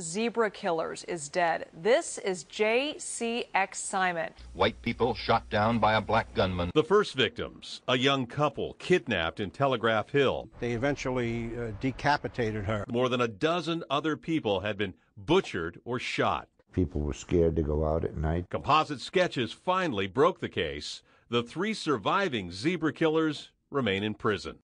zebra killers is dead. This is J.C.X. Simon. White people shot down by a black gunman. The first victims, a young couple kidnapped in Telegraph Hill. They eventually uh, decapitated her. More than a dozen other people had been butchered or shot. People were scared to go out at night. Composite sketches finally broke the case. The three surviving zebra killers remain in prison.